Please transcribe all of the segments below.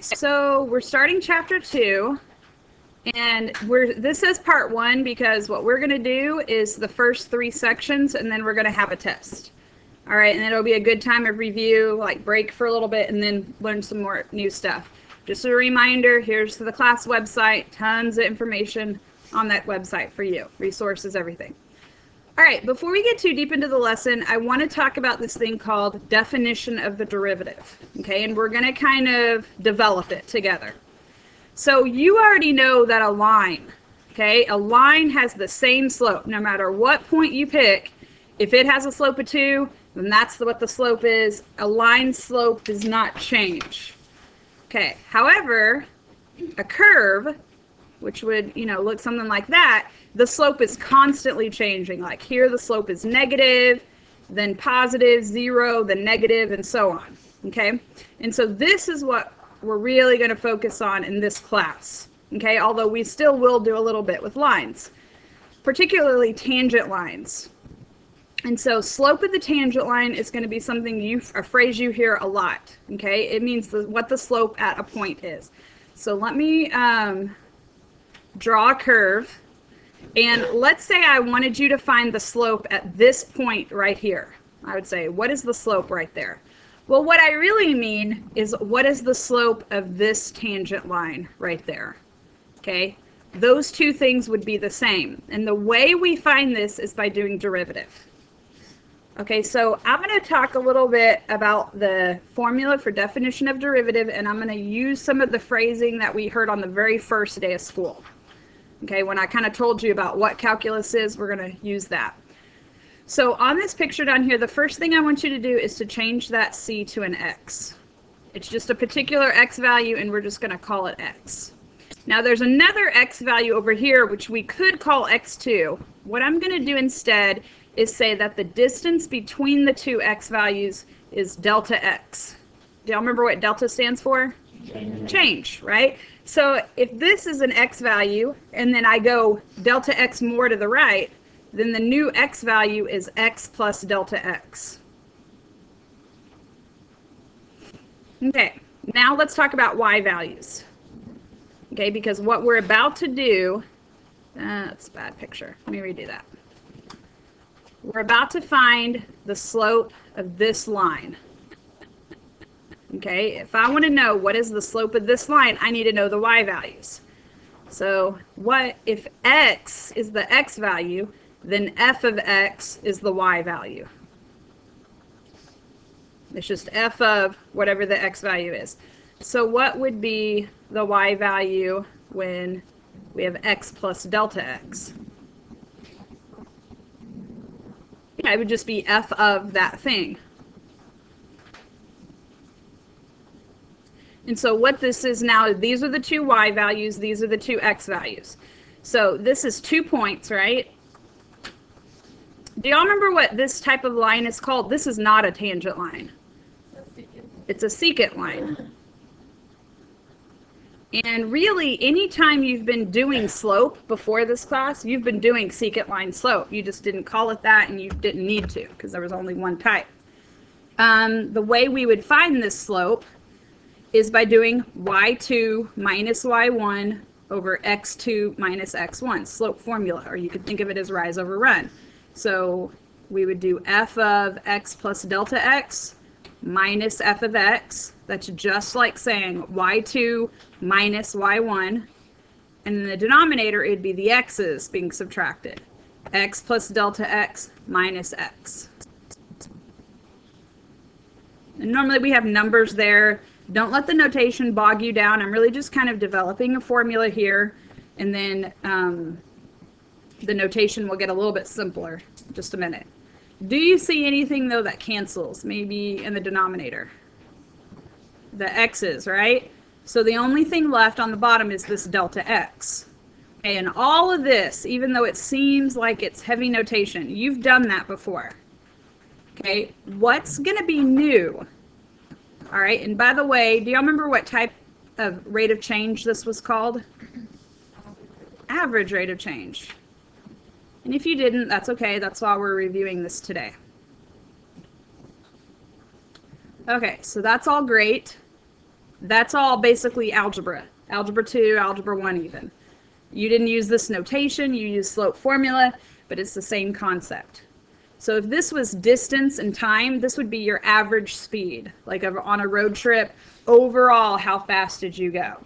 so we're starting chapter two, and we're this is part one because what we're gonna do is the first three sections, and then we're gonna have a test. All right, and it'll be a good time of review, like break for a little bit, and then learn some more new stuff. Just a reminder, here's the class website, tons of information on that website for you, resources, everything. All right, before we get too deep into the lesson, I want to talk about this thing called definition of the derivative. Okay, and we're going to kind of develop it together. So you already know that a line, okay, a line has the same slope no matter what point you pick. If it has a slope of 2, then that's what the slope is. A line slope does not change. Okay, however, a curve, which would, you know, look something like that, the slope is constantly changing. Like here, the slope is negative, then positive, zero, then negative, and so on. Okay, and so this is what we're really going to focus on in this class. Okay, although we still will do a little bit with lines, particularly tangent lines. And so slope of the tangent line is going to be something you a phrase you hear a lot. Okay, it means the, what the slope at a point is. So let me um, draw a curve and let's say I wanted you to find the slope at this point right here. I would say, what is the slope right there? Well, what I really mean is what is the slope of this tangent line right there? Okay, those two things would be the same. And the way we find this is by doing derivative. Okay, so I'm going to talk a little bit about the formula for definition of derivative, and I'm going to use some of the phrasing that we heard on the very first day of school. Okay, when I kind of told you about what calculus is, we're going to use that. So on this picture down here, the first thing I want you to do is to change that c to an x. It's just a particular x value, and we're just going to call it x. Now there's another x value over here, which we could call x2. What I'm going to do instead is say that the distance between the two x values is delta x. Do y'all remember what delta stands for? Change. Right? So if this is an x value, and then I go delta x more to the right, then the new x value is x plus delta x. Okay, now let's talk about y values. Okay, because what we're about to do, uh, that's a bad picture. Let me redo that. We're about to find the slope of this line. Okay, if I want to know what is the slope of this line, I need to know the y values. So what if x is the x value, then f of x is the y value. It's just f of whatever the x value is. So what would be the y value when we have x plus delta x? Yeah, it would just be f of that thing. And so what this is now, these are the two y values, these are the two x values. So this is two points, right? Do y'all remember what this type of line is called? This is not a tangent line. It's a secant line. And really, anytime you've been doing slope before this class, you've been doing secant line slope. You just didn't call it that and you didn't need to because there was only one type. Um, the way we would find this slope is by doing y2 minus y1 over x2 minus x1, slope formula, or you could think of it as rise over run. So we would do f of x plus delta x minus f of x. That's just like saying y2 minus y1. And in the denominator, it'd be the x's being subtracted. x plus delta x minus x. And normally we have numbers there don't let the notation bog you down. I'm really just kind of developing a formula here, and then um, the notation will get a little bit simpler. Just a minute. Do you see anything, though, that cancels, maybe in the denominator? The x's, right? So the only thing left on the bottom is this delta x. And all of this, even though it seems like it's heavy notation, you've done that before. Okay, what's going to be new all right, and by the way, do y'all remember what type of rate of change this was called? Average rate of change. And if you didn't, that's okay. That's why we're reviewing this today. Okay, so that's all great. That's all basically algebra. Algebra 2, algebra 1 even. You didn't use this notation, you used slope formula, but it's the same concept. So if this was distance and time, this would be your average speed, like on a road trip. Overall, how fast did you go?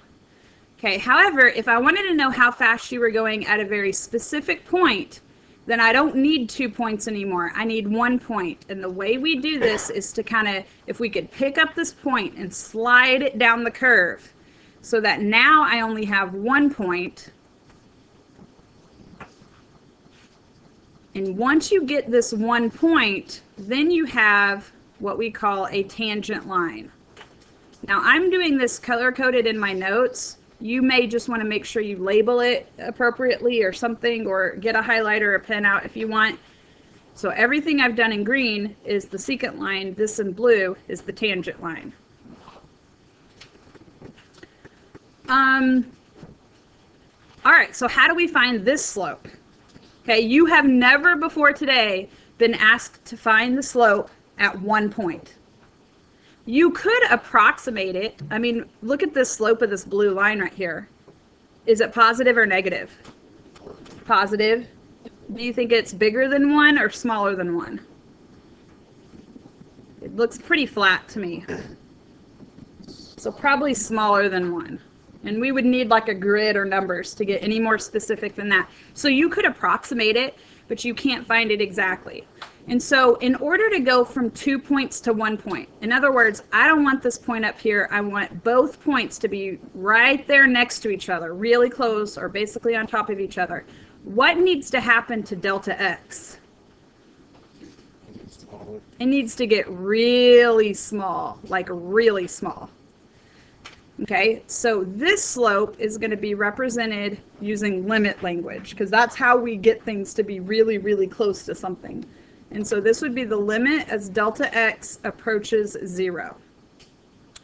Okay, however, if I wanted to know how fast you were going at a very specific point, then I don't need two points anymore. I need one point. And the way we do this is to kind of, if we could pick up this point and slide it down the curve so that now I only have one point. And once you get this one point, then you have what we call a tangent line. Now I'm doing this color coded in my notes you may just want to make sure you label it appropriately or something or get a highlighter or a pen out if you want. So everything I've done in green is the secant line, this in blue is the tangent line. Um, all right, so how do we find this slope? Okay, you have never before today been asked to find the slope at one point. You could approximate it. I mean, look at the slope of this blue line right here. Is it positive or negative? Positive. Do you think it's bigger than one or smaller than one? It looks pretty flat to me. So probably smaller than one. And we would need like a grid or numbers to get any more specific than that. So you could approximate it, but you can't find it exactly. And so in order to go from two points to one point, in other words, I don't want this point up here. I want both points to be right there next to each other, really close or basically on top of each other. What needs to happen to delta x? It needs to get really small, like really small. Okay, so this slope is going to be represented using limit language because that's how we get things to be really, really close to something. And so this would be the limit as delta x approaches zero.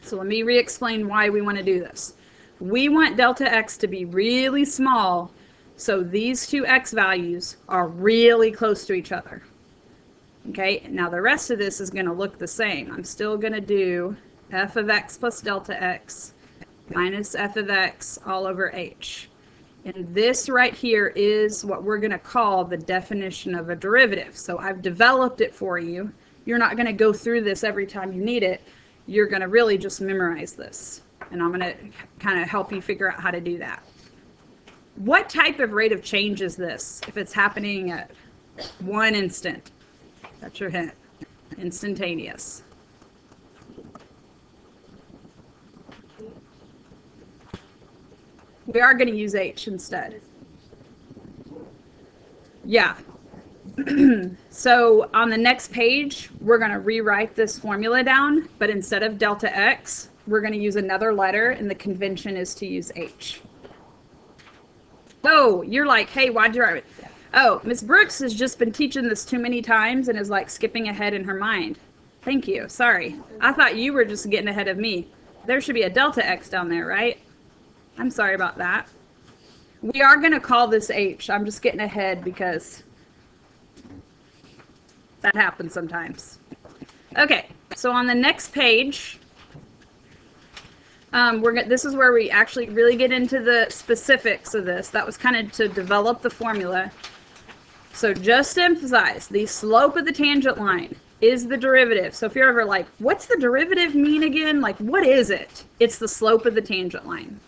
So let me re-explain why we want to do this. We want delta x to be really small so these two x values are really close to each other. Okay, now the rest of this is going to look the same. I'm still going to do f of x plus delta x minus f of x all over h. And this right here is what we're going to call the definition of a derivative. So I've developed it for you. You're not going to go through this every time you need it. You're going to really just memorize this. And I'm going to kind of help you figure out how to do that. What type of rate of change is this if it's happening at one instant? That's your hint. Instantaneous. We are going to use H instead. Yeah. so on the next page, we're going to rewrite this formula down, but instead of delta x, we're going to use another letter, and the convention is to use H. Oh, you're like, hey, why'd you write it? Oh, Miss Brooks has just been teaching this too many times and is like skipping ahead in her mind. Thank you. Sorry. I thought you were just getting ahead of me. There should be a delta x down there, right? I'm sorry about that. We are going to call this H. I'm just getting ahead because that happens sometimes. Okay, so on the next page, um, we're this is where we actually really get into the specifics of this. That was kind of to develop the formula. So just to emphasize, the slope of the tangent line is the derivative. So if you're ever like, what's the derivative mean again? Like, what is it? It's the slope of the tangent line.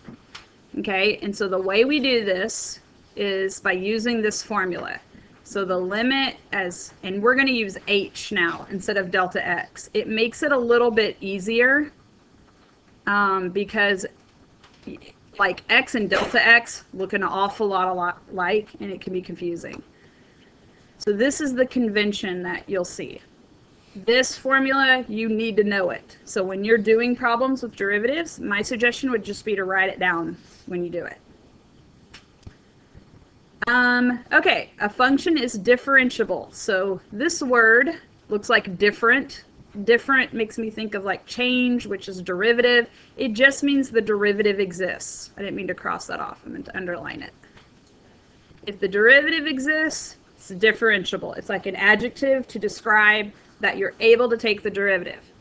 Okay, and so the way we do this is by using this formula. So the limit as, and we're going to use h now instead of delta x. It makes it a little bit easier um, because like x and delta x look an awful lot a lot like, and it can be confusing. So this is the convention that you'll see. This formula, you need to know it. So when you're doing problems with derivatives, my suggestion would just be to write it down when you do it. Um, okay, a function is differentiable. So this word looks like different. Different makes me think of like change, which is derivative. It just means the derivative exists. I didn't mean to cross that off. I meant to underline it. If the derivative exists, it's differentiable. It's like an adjective to describe that you're able to take the derivative.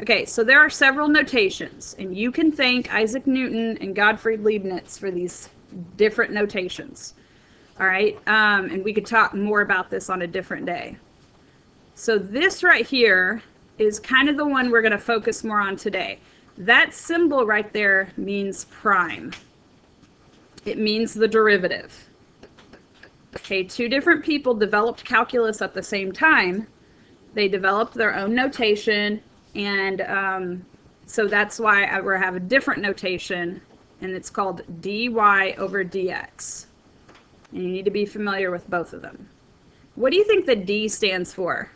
Okay, so there are several notations, and you can thank Isaac Newton and Gottfried Leibniz for these different notations. All right, um, and we could talk more about this on a different day. So this right here is kind of the one we're going to focus more on today. That symbol right there means prime. It means the derivative. Okay, two different people developed calculus at the same time. They developed their own notation, and um, so that's why I we have a different notation, and it's called dy over dx. And you need to be familiar with both of them. What do you think the d stands for?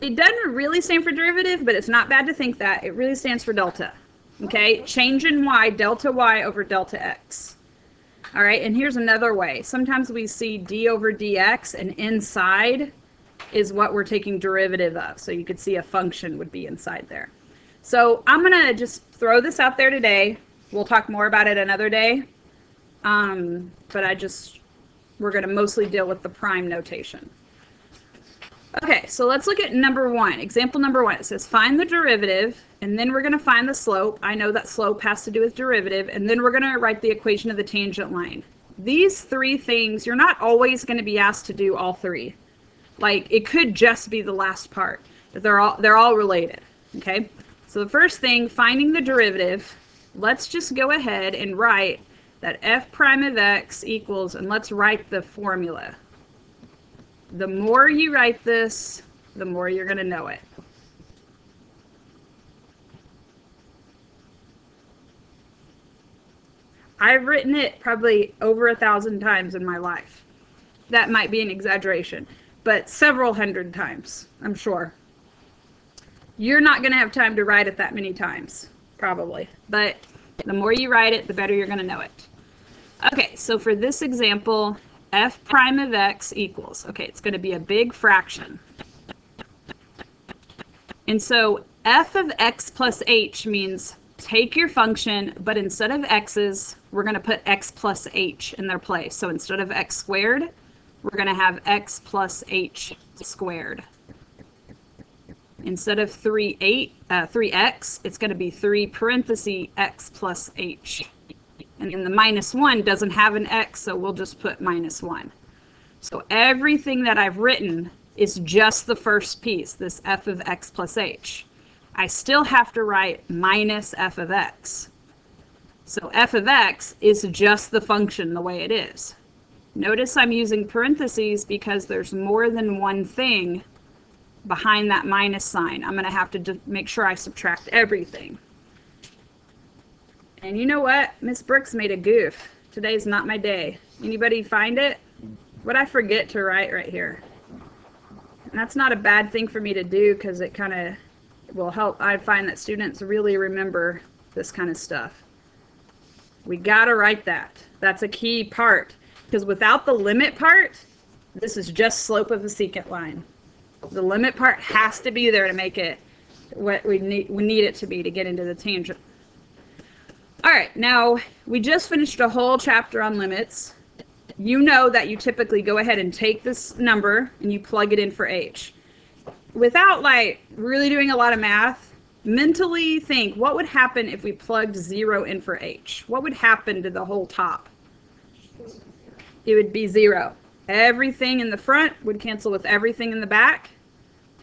It doesn't really stand for derivative, but it's not bad to think that. It really stands for delta. Okay, change in y, delta y over delta x. All right, and here's another way. Sometimes we see d over dx, and inside is what we're taking derivative of. So you could see a function would be inside there. So I'm going to just throw this out there today. We'll talk more about it another day. Um, but I just, we're going to mostly deal with the prime notation. Okay, so let's look at number one. Example number one, it says find the derivative, and then we're going to find the slope. I know that slope has to do with derivative, and then we're going to write the equation of the tangent line. These three things, you're not always going to be asked to do all three. Like, it could just be the last part, they're all, they're all related, okay? So the first thing, finding the derivative, let's just go ahead and write that f prime of x equals, and let's write the formula the more you write this, the more you're going to know it. I've written it probably over a thousand times in my life. That might be an exaggeration, but several hundred times, I'm sure. You're not going to have time to write it that many times, probably. But the more you write it, the better you're going to know it. Okay, so for this example, f prime of x equals, okay, it's going to be a big fraction. And so f of x plus h means take your function, but instead of x's, we're going to put x plus h in their place. So instead of x squared, we're going to have x plus h squared. Instead of 3, 8, uh, 3x, it's going to be 3 parenthesis x plus h. And then the minus 1 doesn't have an x, so we'll just put minus 1. So everything that I've written is just the first piece, this f of x plus h. I still have to write minus f of x. So f of x is just the function the way it is. Notice I'm using parentheses because there's more than one thing behind that minus sign. I'm going to have to make sure I subtract everything. And you know what? Miss Brooks made a goof. Today's not my day. Anybody find it? What I forget to write right here. And that's not a bad thing for me to do because it kind of will help. I find that students really remember this kind of stuff. We got to write that. That's a key part. Because without the limit part, this is just slope of the secant line. The limit part has to be there to make it what we need, we need it to be to get into the tangent. All right, now we just finished a whole chapter on limits. You know that you typically go ahead and take this number and you plug it in for h. Without like really doing a lot of math, mentally think what would happen if we plugged zero in for h? What would happen to the whole top? It would be zero. Everything in the front would cancel with everything in the back.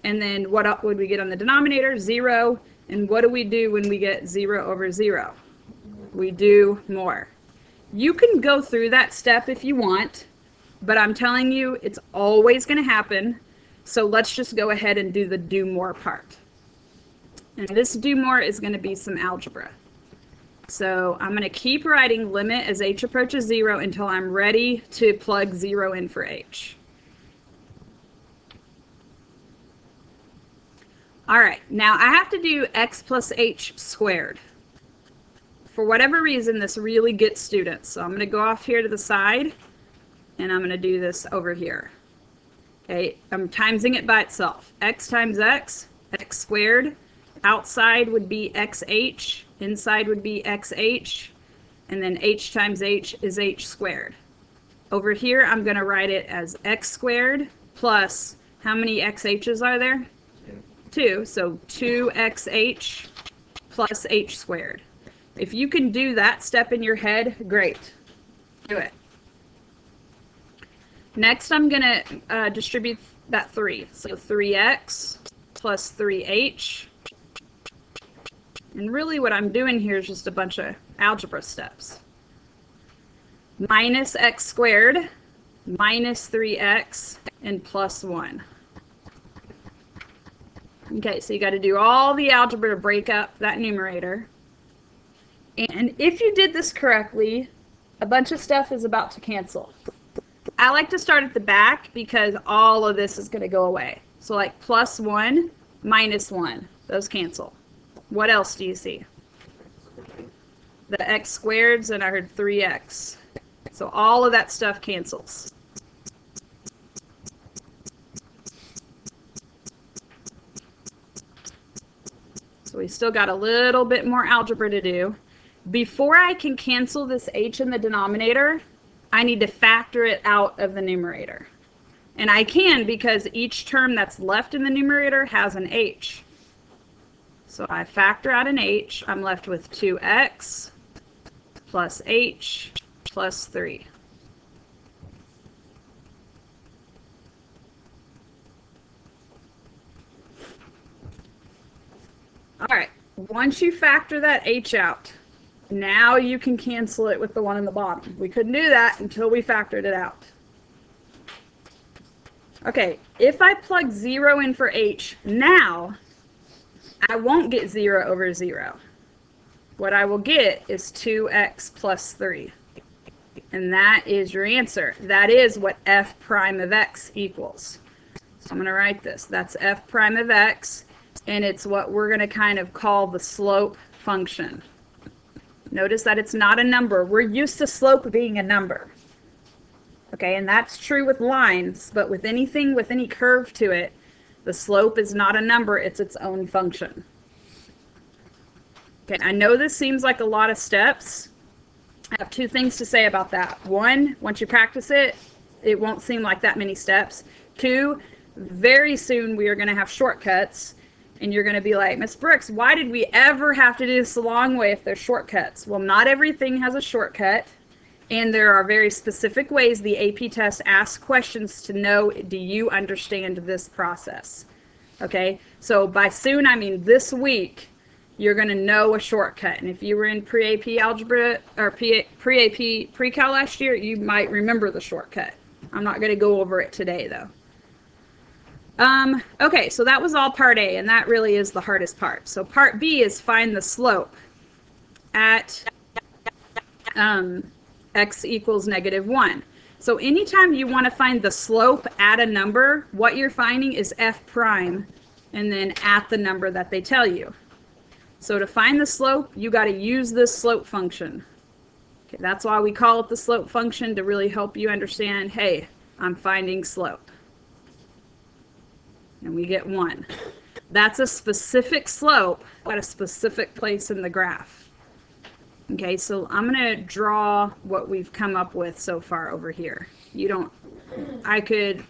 And then what would we get on the denominator? Zero. And what do we do when we get zero over zero? we do more. You can go through that step if you want, but I'm telling you, it's always going to happen. So let's just go ahead and do the do more part. And this do more is going to be some algebra. So I'm going to keep writing limit as h approaches 0 until I'm ready to plug 0 in for h. All right, now I have to do x plus h squared for whatever reason, this really gets students. So I'm going to go off here to the side, and I'm going to do this over here. Okay, I'm timesing it by itself. x times x, x squared. Outside would be xh, inside would be xh, and then h times h is h squared. Over here, I'm going to write it as x squared plus, how many xh's are there? 2. So 2xh plus h squared. If you can do that step in your head, great. Do it. Next, I'm going to uh, distribute that 3. So 3x plus 3h. And really what I'm doing here is just a bunch of algebra steps. Minus x squared, minus 3x, and plus 1. Okay, so you got to do all the algebra to break up that numerator. And if you did this correctly, a bunch of stuff is about to cancel. I like to start at the back because all of this is going to go away. So like plus 1, minus 1, those cancel. What else do you see? The x squareds, and I heard 3x. So all of that stuff cancels. So we still got a little bit more algebra to do. Before I can cancel this h in the denominator, I need to factor it out of the numerator. And I can because each term that's left in the numerator has an h. So I factor out an h, I'm left with 2x plus h plus 3. All right, once you factor that h out, now you can cancel it with the one in the bottom. We couldn't do that until we factored it out. Okay, if I plug 0 in for h now, I won't get 0 over 0. What I will get is 2x plus 3. And that is your answer. That is what f prime of x equals. So I'm going to write this. That's f prime of x and it's what we're going to kind of call the slope function. Notice that it's not a number. We're used to slope being a number. Okay, and that's true with lines, but with anything with any curve to it, the slope is not a number, it's its own function. Okay, I know this seems like a lot of steps. I have two things to say about that. One, once you practice it, it won't seem like that many steps. Two, very soon we are going to have shortcuts and you're going to be like, Miss Brooks, why did we ever have to do this the long way if there's shortcuts? Well, not everything has a shortcut, and there are very specific ways the AP test asks questions to know do you understand this process? Okay, so by soon, I mean this week, you're going to know a shortcut. And if you were in pre-AP algebra or pre-AP pre-cal last year, you might remember the shortcut. I'm not going to go over it today, though. Um, okay, so that was all part A, and that really is the hardest part. So part B is find the slope at um, x equals negative 1. So anytime you want to find the slope at a number, what you're finding is f prime, and then at the number that they tell you. So to find the slope, you got to use this slope function. Okay, that's why we call it the slope function to really help you understand, hey, I'm finding slope and we get 1. That's a specific slope at a specific place in the graph. Okay, so I'm going to draw what we've come up with so far over here. You don't, I could,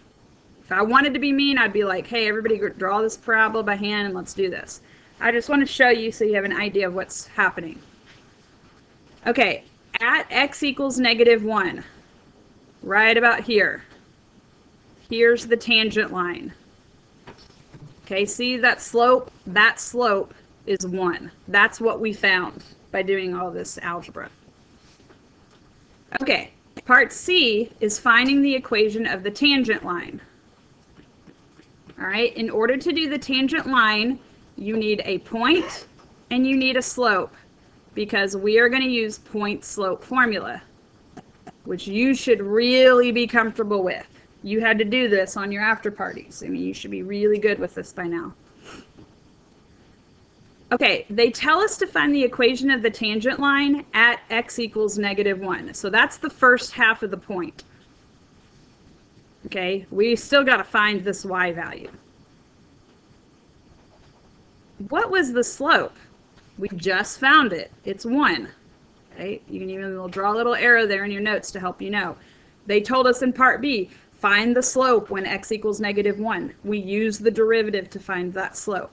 if I wanted to be mean, I'd be like, hey, everybody draw this parabola by hand and let's do this. I just want to show you so you have an idea of what's happening. Okay, at x equals negative 1, right about here, here's the tangent line. Okay, see that slope? That slope is 1. That's what we found by doing all this algebra. Okay, part C is finding the equation of the tangent line. All right, in order to do the tangent line, you need a point and you need a slope because we are going to use point slope formula, which you should really be comfortable with. You had to do this on your after parties. I mean, you should be really good with this by now. Okay, they tell us to find the equation of the tangent line at x equals negative 1. So that's the first half of the point. Okay, we still got to find this y value. What was the slope? We just found it. It's 1. Okay, you can even draw a little arrow there in your notes to help you know. They told us in part B, find the slope when x equals negative 1. We use the derivative to find that slope.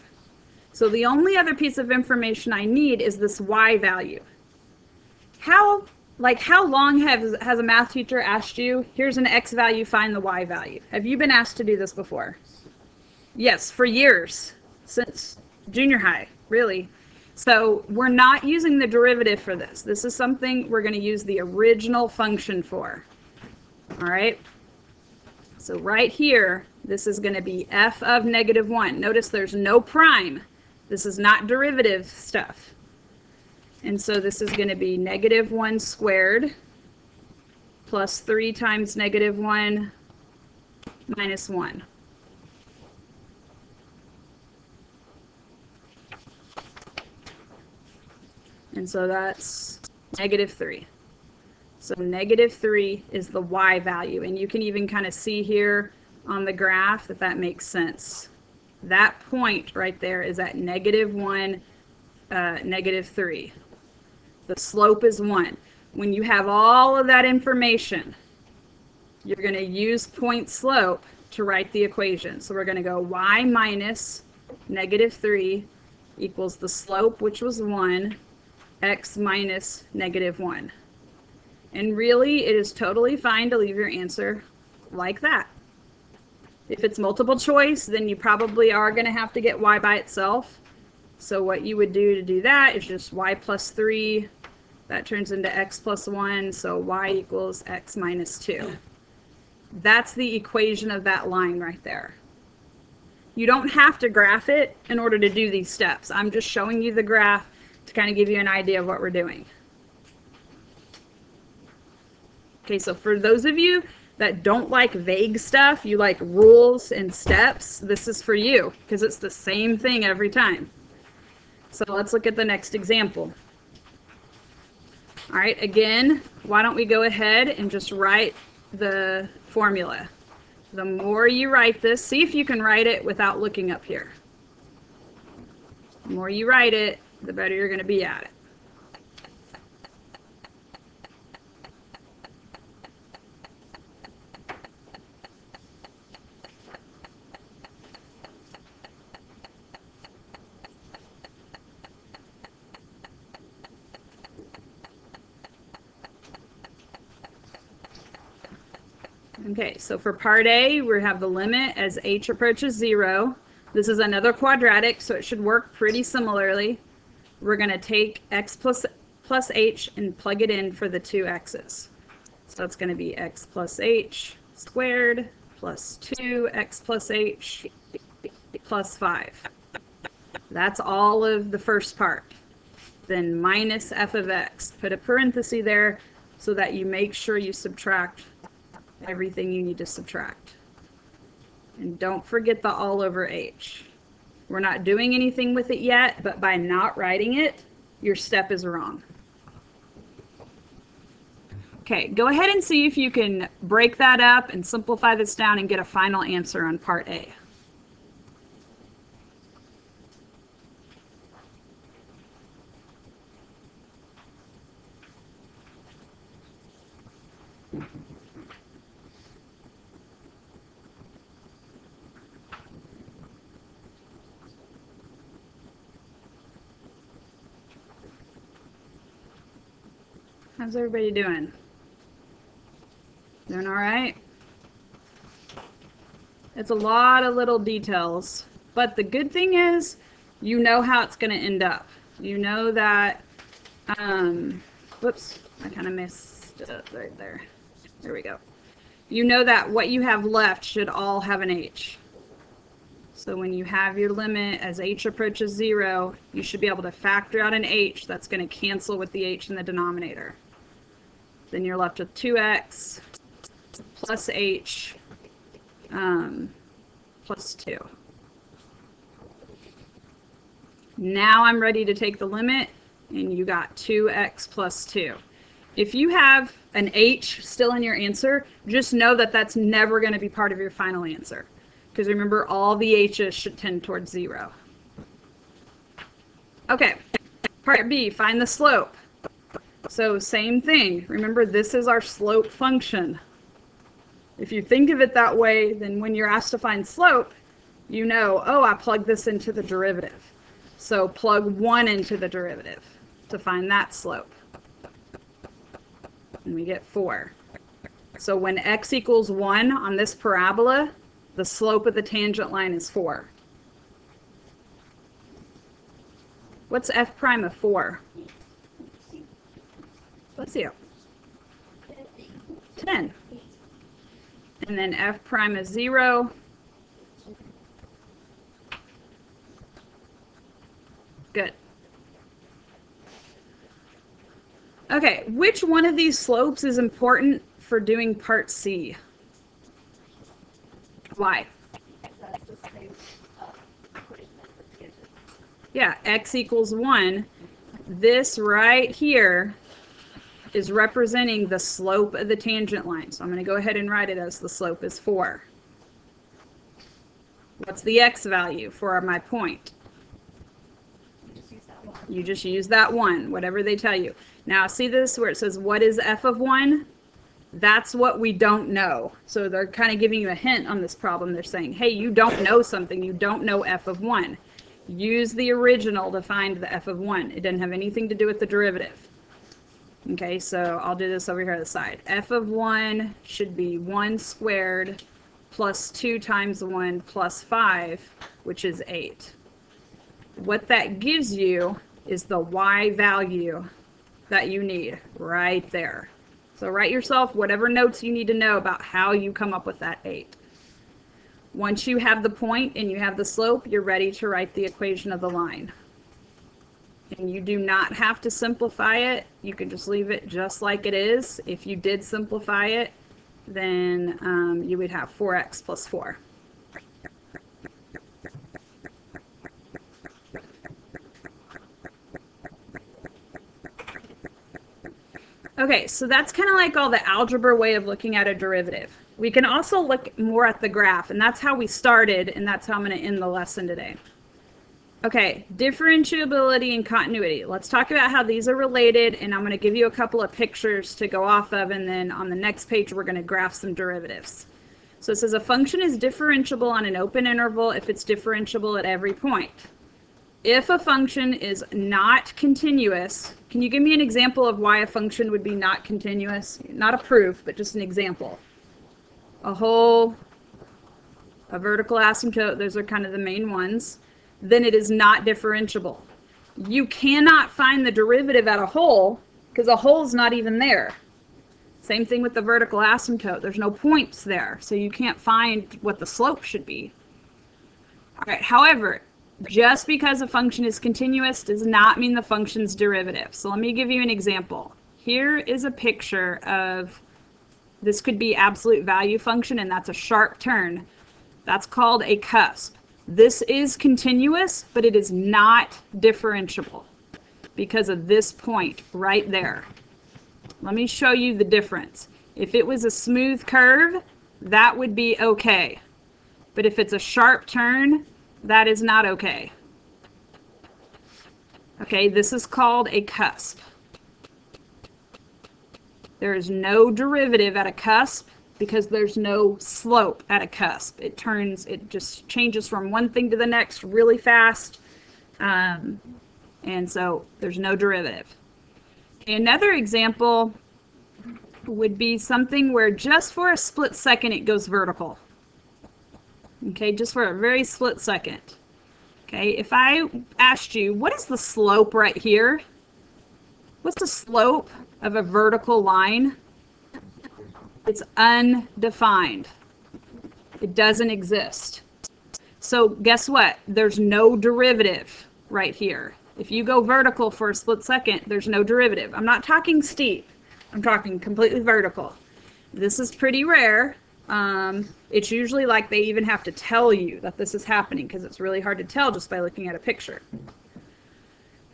So the only other piece of information I need is this y value. How, like how long has, has a math teacher asked you, here's an x value, find the y value? Have you been asked to do this before? Yes, for years, since junior high, really. So we're not using the derivative for this. This is something we're going to use the original function for. All right? So right here, this is going to be f of negative 1. Notice there's no prime. This is not derivative stuff. And so this is going to be negative 1 squared plus 3 times negative 1 minus 1. And so that's negative 3. So negative 3 is the y value. And you can even kind of see here on the graph that that makes sense. That point right there is at negative 1, uh, negative 3. The slope is 1. When you have all of that information, you're going to use point slope to write the equation. So we're going to go y minus negative 3 equals the slope, which was 1, x minus negative 1. And really, it is totally fine to leave your answer like that. If it's multiple choice, then you probably are going to have to get y by itself. So what you would do to do that is just y plus 3. That turns into x plus 1, so y equals x minus 2. That's the equation of that line right there. You don't have to graph it in order to do these steps. I'm just showing you the graph to kind of give you an idea of what we're doing. Okay, so for those of you that don't like vague stuff, you like rules and steps, this is for you because it's the same thing every time. So let's look at the next example. All right, again, why don't we go ahead and just write the formula. The more you write this, see if you can write it without looking up here. The more you write it, the better you're going to be at it. Okay, so for part A, we have the limit as h approaches 0. This is another quadratic, so it should work pretty similarly. We're going to take x plus, plus h and plug it in for the two x's. So that's going to be x plus h squared plus 2x plus h plus 5. That's all of the first part. Then minus f of x. Put a parenthesis there so that you make sure you subtract everything you need to subtract. And don't forget the all over h. We're not doing anything with it yet, but by not writing it, your step is wrong. Okay, go ahead and see if you can break that up and simplify this down and get a final answer on part A. How's everybody doing? Doing all right? It's a lot of little details, but the good thing is you know how it's going to end up. You know that, um, whoops, I kind of missed right there. There we go. You know that what you have left should all have an h. So when you have your limit as h approaches 0, you should be able to factor out an h that's going to cancel with the h in the denominator. Then you're left with 2x plus h um, plus 2. Now I'm ready to take the limit, and you got 2x plus 2. If you have an h still in your answer, just know that that's never going to be part of your final answer. Because remember, all the h's should tend towards 0. Okay, part B, find the slope. So same thing. Remember, this is our slope function. If you think of it that way, then when you're asked to find slope, you know, oh, I plug this into the derivative. So plug 1 into the derivative to find that slope. And we get 4. So when x equals 1 on this parabola, the slope of the tangent line is 4. What's f prime of 4? Let's see. 10. And then f prime is 0. Good. Okay, which one of these slopes is important for doing part C? Why? Yeah, x equals 1. This right here is representing the slope of the tangent line. So I'm going to go ahead and write it as the slope is 4. What's the x value for my point? You just use that 1, whatever they tell you. Now see this where it says what is f of 1? That's what we don't know. So they're kind of giving you a hint on this problem. They're saying, hey, you don't know something. You don't know f of 1. Use the original to find the f of 1. It doesn't have anything to do with the derivative. Okay, so I'll do this over here on the side. f of 1 should be 1 squared plus 2 times 1 plus 5, which is 8. What that gives you is the y value that you need right there. So write yourself whatever notes you need to know about how you come up with that 8. Once you have the point and you have the slope, you're ready to write the equation of the line. And you do not have to simplify it. You can just leave it just like it is. If you did simplify it, then um, you would have 4x plus 4. Okay, so that's kind of like all the algebra way of looking at a derivative. We can also look more at the graph, and that's how we started, and that's how I'm going to end the lesson today. Okay, differentiability and continuity. Let's talk about how these are related, and I'm going to give you a couple of pictures to go off of, and then on the next page we're going to graph some derivatives. So it says a function is differentiable on an open interval if it's differentiable at every point. If a function is not continuous, can you give me an example of why a function would be not continuous? Not a proof, but just an example. A hole, a vertical asymptote, those are kind of the main ones. Then it is not differentiable. You cannot find the derivative at a hole because a hole is not even there. Same thing with the vertical asymptote. There's no points there, so you can't find what the slope should be. All right, however, just because a function is continuous does not mean the function's derivative. So let me give you an example. Here is a picture of, this could be absolute value function, and that's a sharp turn. That's called a cusp. This is continuous, but it is not differentiable because of this point right there. Let me show you the difference. If it was a smooth curve, that would be okay. But if it's a sharp turn, that is not okay. Okay, this is called a cusp. There is no derivative at a cusp because there's no slope at a cusp. It turns, it just changes from one thing to the next really fast. Um, and so there's no derivative. Another example would be something where just for a split second it goes vertical. Okay, just for a very split second. Okay, if I asked you, what is the slope right here? What's the slope of a vertical line? It's undefined. It doesn't exist. So guess what? There's no derivative right here. If you go vertical for a split second, there's no derivative. I'm not talking steep. I'm talking completely vertical. This is pretty rare. Um, it's usually like they even have to tell you that this is happening because it's really hard to tell just by looking at a picture.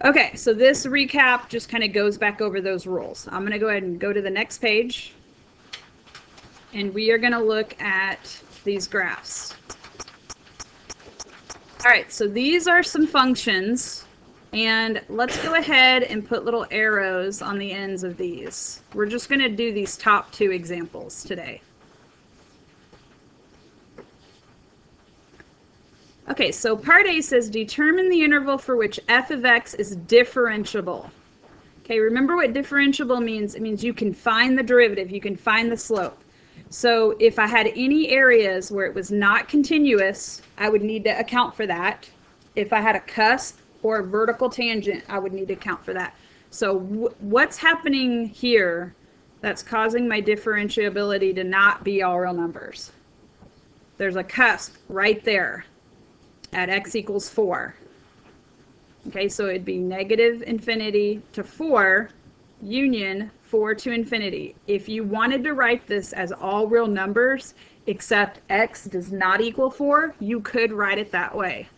Okay, so this recap just kind of goes back over those rules. I'm going to go ahead and go to the next page and we are going to look at these graphs. All right, so these are some functions, and let's go ahead and put little arrows on the ends of these. We're just going to do these top two examples today. Okay, so part A says determine the interval for which f of x is differentiable. Okay, remember what differentiable means. It means you can find the derivative, you can find the slope. So if I had any areas where it was not continuous, I would need to account for that. If I had a cusp or a vertical tangent, I would need to account for that. So what's happening here that's causing my differentiability to not be all real numbers? There's a cusp right there at x equals 4. Okay, so it'd be negative infinity to 4 union 4 to infinity. If you wanted to write this as all real numbers except x does not equal 4, you could write it that way.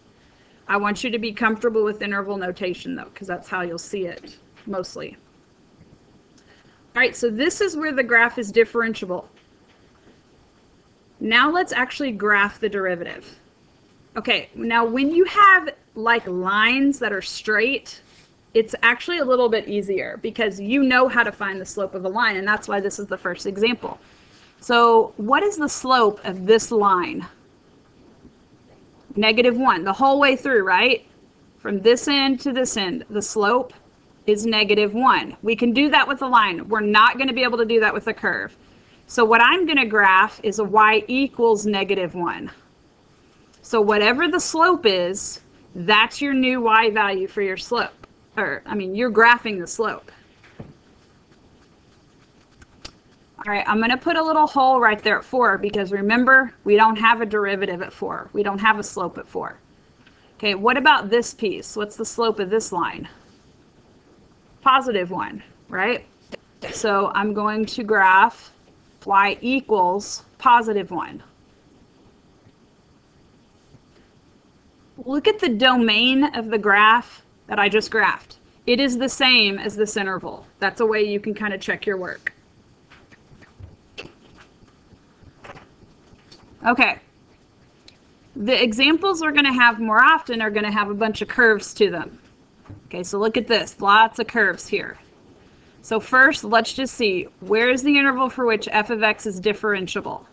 I want you to be comfortable with interval notation though, because that's how you'll see it mostly. All right, so this is where the graph is differentiable. Now let's actually graph the derivative. Okay, now when you have like lines that are straight, it's actually a little bit easier because you know how to find the slope of a line, and that's why this is the first example. So what is the slope of this line? Negative 1, the whole way through, right? From this end to this end, the slope is negative 1. We can do that with a line. We're not going to be able to do that with a curve. So what I'm going to graph is a y equals negative 1. So whatever the slope is, that's your new y value for your slope. Or, I mean, you're graphing the slope. All right, I'm going to put a little hole right there at 4 because remember, we don't have a derivative at 4. We don't have a slope at 4. Okay, what about this piece? What's the slope of this line? Positive 1, right? So I'm going to graph y equals positive 1. look at the domain of the graph that I just graphed. It is the same as this interval. That's a way you can kind of check your work. Okay. The examples we're going to have more often are going to have a bunch of curves to them. Okay, so look at this. Lots of curves here. So first, let's just see. Where is the interval for which f of x is differentiable?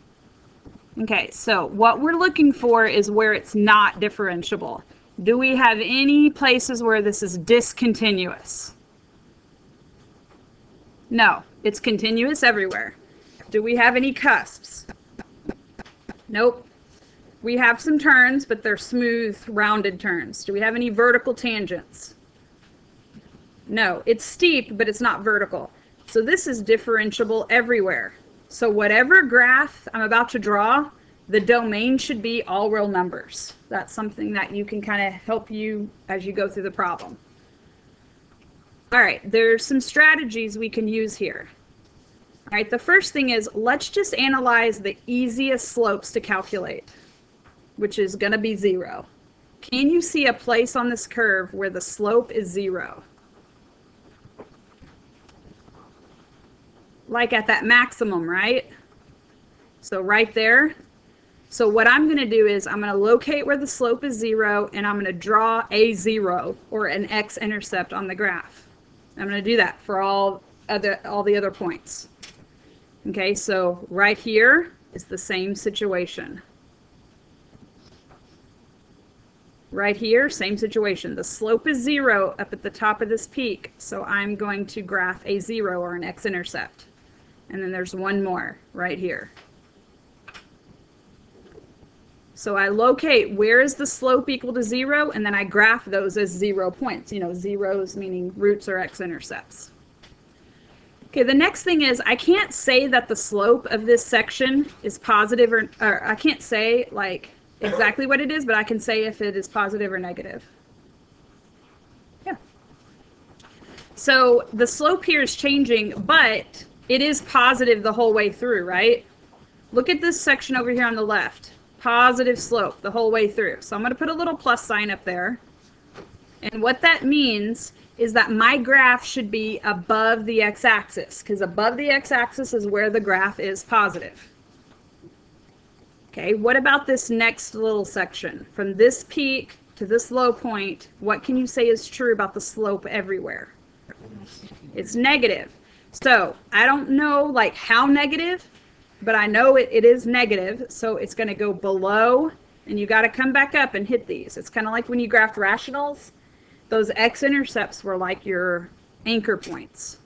Okay, so what we're looking for is where it's not differentiable. Do we have any places where this is discontinuous? No, it's continuous everywhere. Do we have any cusps? Nope. We have some turns, but they're smooth, rounded turns. Do we have any vertical tangents? No, it's steep, but it's not vertical. So this is differentiable everywhere. So whatever graph I'm about to draw, the domain should be all real numbers. That's something that you can kind of help you as you go through the problem. All right, there's some strategies we can use here. All right, the first thing is let's just analyze the easiest slopes to calculate, which is going to be zero. Can you see a place on this curve where the slope is zero? like at that maximum, right? So right there. So what I'm going to do is I'm going to locate where the slope is zero and I'm going to draw a zero or an x-intercept on the graph. I'm going to do that for all other all the other points. Okay, so right here is the same situation. Right here, same situation. The slope is zero up at the top of this peak, so I'm going to graph a zero or an x-intercept. And then there's one more right here. So I locate where is the slope equal to zero, and then I graph those as zero points. You know, zeros meaning roots or x-intercepts. Okay, the next thing is I can't say that the slope of this section is positive or, or I can't say like exactly what it is, but I can say if it is positive or negative. Yeah. So the slope here is changing, but it is positive the whole way through, right? Look at this section over here on the left. Positive slope the whole way through. So I'm going to put a little plus sign up there. And what that means is that my graph should be above the x-axis because above the x-axis is where the graph is positive. Okay, what about this next little section? From this peak to this low point, what can you say is true about the slope everywhere? It's negative. So I don't know like how negative, but I know it, it is negative. So it's going to go below And you got to come back up and hit these. It's kind of like when you graphed rationals. Those x-intercepts were like your anchor points.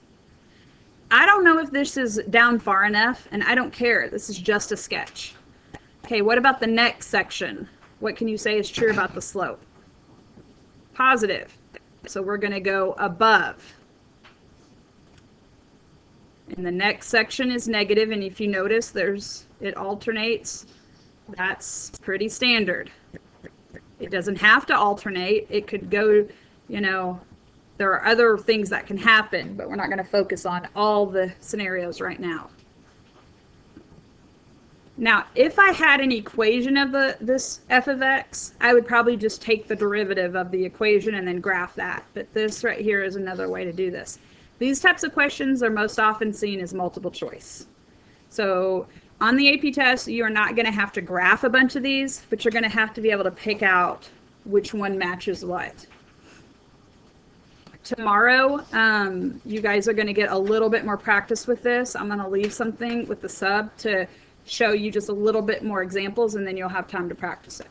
I don't know if this is down far enough, and I don't care. This is just a sketch. Okay, what about the next section? What can you say is true about the slope? Positive. So we're going to go above. And the next section is negative, and if you notice, there's it alternates. That's pretty standard. It doesn't have to alternate. It could go, you know, there are other things that can happen, but we're not going to focus on all the scenarios right now. Now, if I had an equation of the this f of x, I would probably just take the derivative of the equation and then graph that. But this right here is another way to do this. These types of questions are most often seen as multiple choice. So on the AP test, you are not going to have to graph a bunch of these, but you're going to have to be able to pick out which one matches what. Tomorrow, um, you guys are going to get a little bit more practice with this. I'm going to leave something with the sub to show you just a little bit more examples, and then you'll have time to practice it.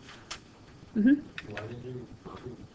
hmm did you